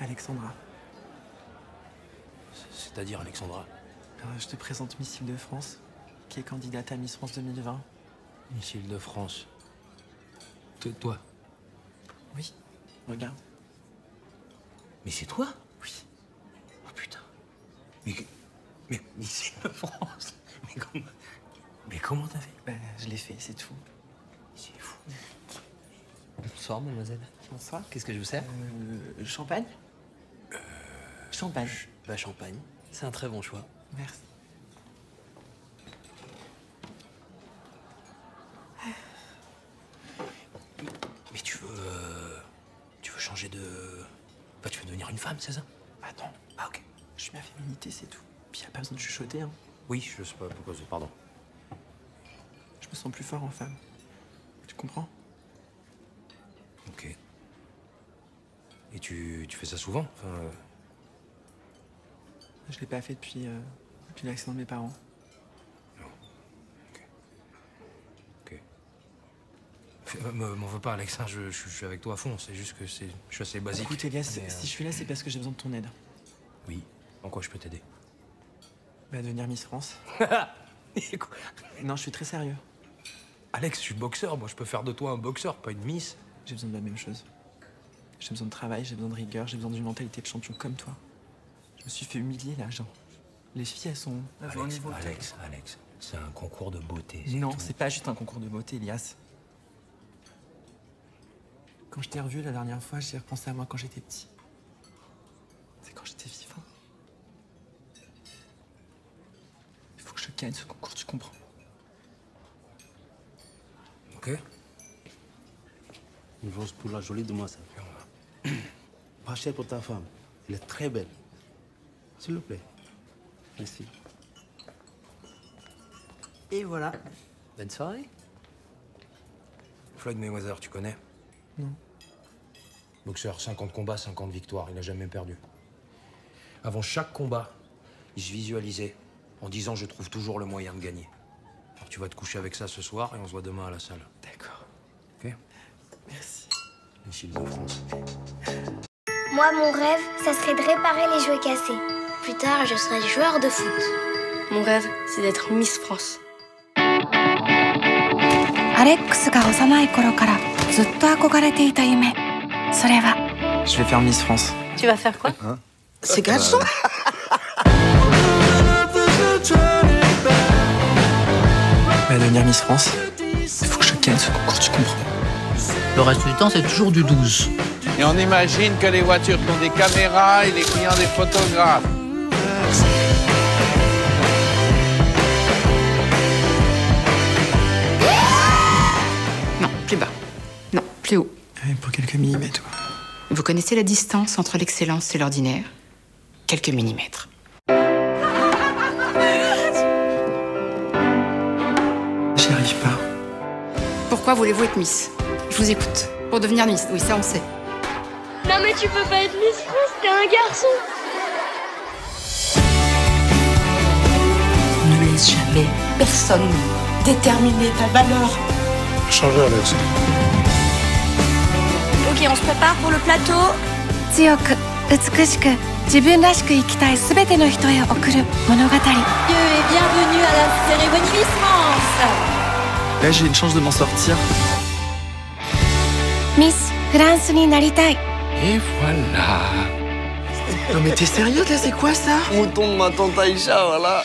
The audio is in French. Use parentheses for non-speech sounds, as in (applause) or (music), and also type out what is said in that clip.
Alexandra, C'est-à-dire, Alexandra euh, je te présente Miss Île-de-France, qui est candidate à Miss France 2020. Miss Île-de-France. T- Toi Oui, regarde. Mais c'est toi Oui. Oh putain. Mais, mais Miss Île-de-France (laughs) Mais comment... Mais comment t'as fait Ben, je l'ai fait, c'est tout. C'est fou. Bonsoir, mademoiselle. Bonsoir. Qu'est-ce que je vous sers Euh, champagne? Champagne. Bah, champagne. C'est un très bon choix. Merci. Mais tu veux... euh, Tu veux changer de... Bah, tu veux devenir une femme, c'est ça? Attends, Ah, ok. je suis ma féminité, c'est tout. Puis y a pas besoin de chuchoter, hein. Oui, je sais pas pourquoi c'est... Pardon. Je me sens plus fort en femme. Tu comprends? Ok. Et tu, tu fais ça souvent? Enfin... euh, Je l'ai pas fait depuis, euh, depuis l'accident de mes parents. Ok. Fais- euh, me- M'en veux pas, Alex, hein, je, je- je suis avec toi à fond. C'est juste que c'est, je suis assez basique. Écoute, Elias, Mais, euh, si je suis là, c'est parce que j'ai besoin de ton aide. Oui. En quoi je peux t'aider? Bah, devenir Miss France. (laughs) Non, je suis très sérieux. Alex, je suis boxeur. Moi, je peux faire de toi un boxeur, pas une miss. J'ai besoin de la même chose. J'ai besoin de travail, j'ai besoin de rigueur, j'ai besoin d'une mentalité de champion comme toi. Je me suis fait humilier là, genre. Les filles, elles sont. Alex, niveau. Alex, Alex, c'est un concours de beauté. Non, c'est pas juste un concours de beauté, Elias. Quand je t'ai revu la dernière fois, j'ai repensé à moi quand j'étais petit. C'est quand j'étais vivant. Il faut que je gagne ce concours, tu comprends Ok. Une rose pour la jolie demoiselle. Pas cher pour ta femme. Elle est très belle. S'il vous plaît. Merci. Et voilà. Bonne soirée. Floyd Mayweather, tu connais Non. Boxeur, 50 combats, 50 victoires. Il n'a jamais perdu. Avant chaque combat, il se visualisait en disant Je trouve toujours le moyen de gagner. Alors tu vas te coucher avec ça ce soir et on se voit demain à la salle. D'accord. Ok Merci. De France. Moi, mon rêve, ça serait de réparer les jouets cassés. Plus tard, je serai joueur de foot. Mon rêve, c'est d'être Miss France. アレックスが幼い頃からずっと憧れていた夢それは Je vais faire Miss France. Tu vas faire quoi C'est garçon Bah, devenir (laughs) Miss France, il faut que je gagne ce concours, tu comprends Le reste du temps, c'est toujours du 12. Et on imagine que les voitures ont des caméras et les clients des photographes. Plus haut. Ouais, Pour quelques millimètres, quoi. Vous connaissez la distance entre l'excellence et l'ordinaire? Quelques millimètres. J'y arrive pas. Pourquoi voulez-vous être Miss? Je vous écoute. Pour devenir Miss, oui, ça on sait. Non, mais tu peux pas être Miss France, t'es un garçon. Ne laisse jamais personne déterminer ta valeur. Changez, Alex. Ok, on se prépare pour le plateau. 強く美しく自分らしく生きたい全ての人へ送る物語 Et bienvenue à la cérémonie Miss France Là, j'ai une chance de m'en sortir. ミスフランスになりたい Et voilà. Non, mais t'es sérieux, là, c'est quoi ça Mouton de ma tante Aïcha, voilà.